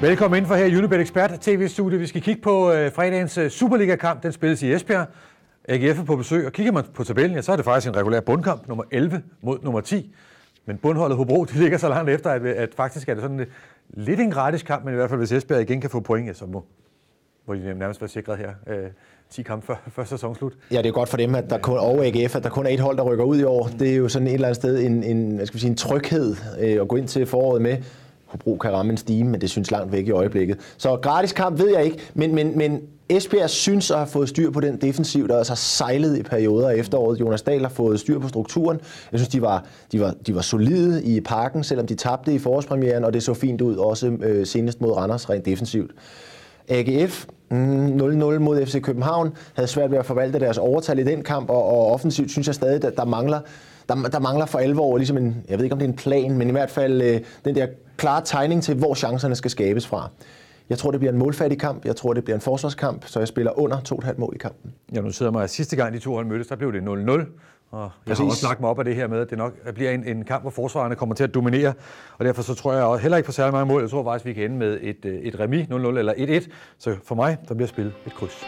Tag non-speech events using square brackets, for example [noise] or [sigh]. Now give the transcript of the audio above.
Velkommen ind for her i Unibet Expert TV-studiet. Vi skal kigge på øh, fredagens øh, Superliga-kamp. Den spilles i Esbjerg. AGF er på besøg, og kigger man på tabellen, ja, så er det faktisk en regulær bundkamp, nummer 11 mod nummer 10. Men bundholdet Hobro, de ligger så langt efter, at, at faktisk er det sådan øh, lidt en gratis kamp, men i hvert fald hvis Esbjerg igen kan få point, ja, så må, hvor de nærmest var sikret her. Øh, 10 kampe før, [laughs] før sæsonslut. Ja, det er godt for dem, at der kun, og AGF, at der kun er et hold, der rykker ud i år. Det er jo sådan et eller andet sted en, en, hvad skal vi sige, en tryghed øh, at gå ind til foråret med. Hobro kan ramme en stime, men det synes langt væk i øjeblikket. Så gratis kamp ved jeg ikke, men, men, men Esbjerg synes at have fået styr på den defensiv, der altså sejlet i perioder af efteråret. Jonas Dahl har fået styr på strukturen. Jeg synes, de var, de var, de var solide i parken, selvom de tabte i forårspremieren, og det så fint ud også øh, senest mod Randers rent defensivt. AGF 0-0 mm, mod FC København havde svært ved at forvalte deres overtal i den kamp, og, og offensivt synes jeg stadig, at der mangler der, der mangler for alvor ligesom en, jeg ved ikke om det er en plan, men i hvert fald øh, den der klare tegning til, hvor chancerne skal skabes fra. Jeg tror, det bliver en målfattig kamp. Jeg tror, det bliver en forsvarskamp, så jeg spiller under 2,5 mål i kampen. Jeg nu sidder mig, at sidste gang de to hold mødtes, der blev det 0-0. Og jeg Præcis. har også lagt mig op af det her med, at det nok bliver en, en kamp, hvor forsvarerne kommer til at dominere. Og derfor så tror jeg også heller ikke på særlig mange mål. Jeg tror faktisk, vi kan ende med et, øh, et remis 0-0 eller 1-1. Så for mig, der bliver spillet et kryds.